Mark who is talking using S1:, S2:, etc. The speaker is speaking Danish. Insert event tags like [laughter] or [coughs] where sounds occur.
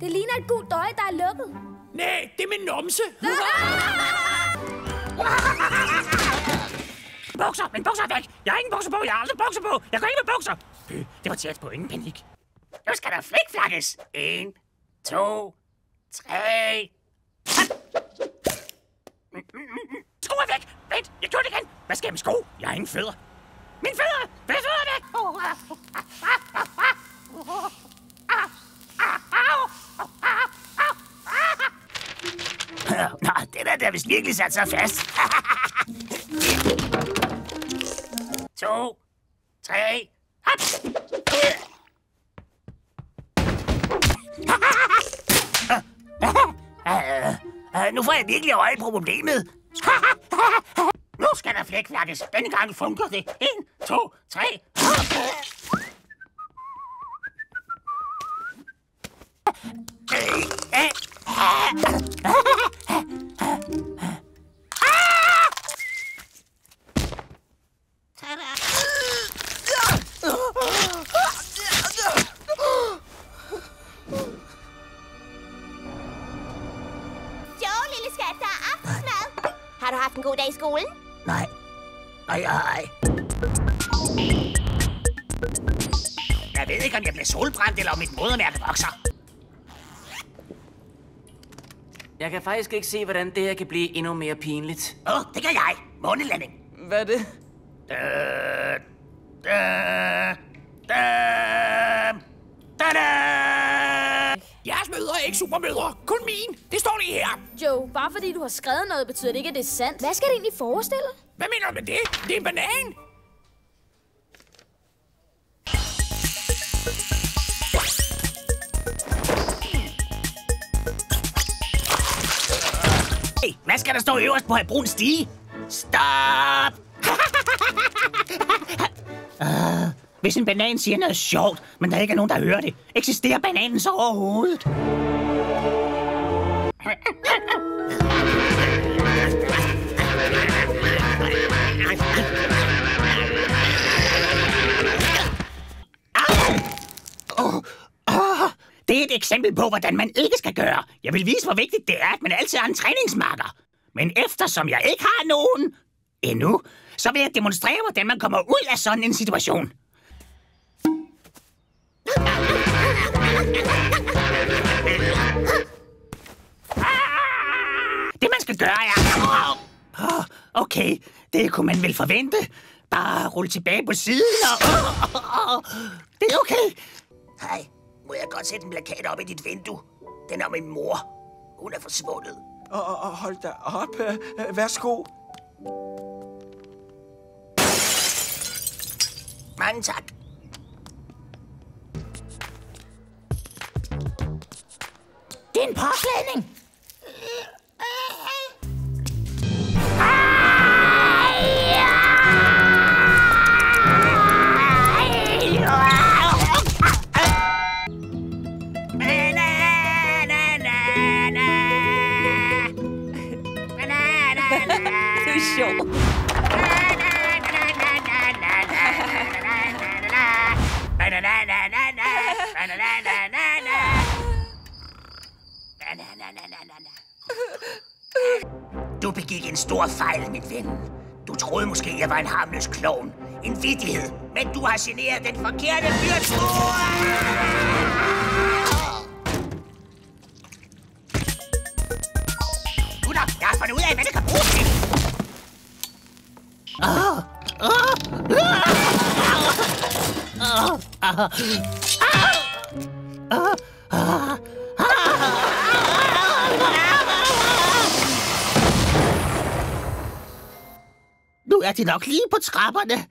S1: Det ligner et gult døje, der er lukket.
S2: Nej, det er min numse. [laughs]
S3: Bukser, men bukser er væk. Jeg har ingen bukser på, jeg har aldrig bukser på. Jeg går ikke med bukser. Det var tæt på, ingen panik. Nu skal der flikflakkes. En, to, tre. [laughs] Sko er væk. Vent, jeg gjorde det igen. Hvad skal jeg med sko? Jeg har ingen fødder. Mine fødder! Hvad er fødder væk? [coughs] Nå, det der, der er vist virkelig sat sig fast. [laughs] to, tre, hop! [laughs] Nu får jeg virkelig øje på problemet. [laughs] nu skal der flækflakkes. Denne gang funker det. En, to, tre. hop!
S4: Joe, øh, øh, øh. Haft en god dag i skolen?
S3: Nej. Nej, nej. Jeg ved ikke, om jeg bliver solbrændt, eller om mit modermærke vokser.
S5: Jeg kan faktisk ikke se, hvordan det her kan blive endnu mere pinligt.
S3: Åh, oh, det kan jeg. Månelanding.
S5: Hvad er det?
S3: Da, da, da, da, da.
S2: Jeres mødre er ikke supermødre. Kun min. Det står lige her.
S1: Joe, bare fordi du har skrevet noget, betyder det ikke, at det er sandt. Hvad skal det egentlig forestille?
S2: Hvad mener du med det? Det er en banan.
S3: Hey, hvad skal der stå øverst på brun stige? Stop! [laughs] hvis en banan siger noget sjovt, men der ikke er nogen, der hører det, eksisterer bananen så overhovedet? Det er et eksempel på, hvordan man ikke skal gøre. Jeg vil vise, hvor vigtigt det er, at man altid har en træningsmarker. Men eftersom jeg ikke har nogen endnu, så vil jeg demonstrere, hvordan man kommer ud af sådan en situation. Det, man skal gøre, er... Åh, Okay, det kunne man vel forvente. Bare rulle tilbage på siden og... Det er okay. Hej, må jeg godt sætte en plakat op i dit vindue? Den er om min mor. Hun er forsvundet.
S6: Og, og, og hold da op. Øh, Værsgo.
S3: Mange tak. Det er en påklædning.
S5: Det er sjovt.
S3: Du begik en stor fejl, min ven. Du troede måske, jeg var en harmløs klovn. En vittighed. Men du har generet den forkerte byrdsmor! Gutter, jeg har fundet ud af, hvad det kan bruges til. Ah! Er de nok lige på trapperne.